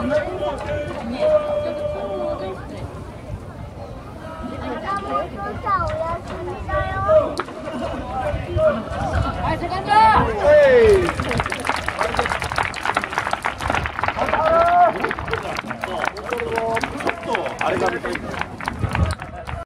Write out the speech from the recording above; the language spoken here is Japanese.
ちょっとあれが見たいんだよ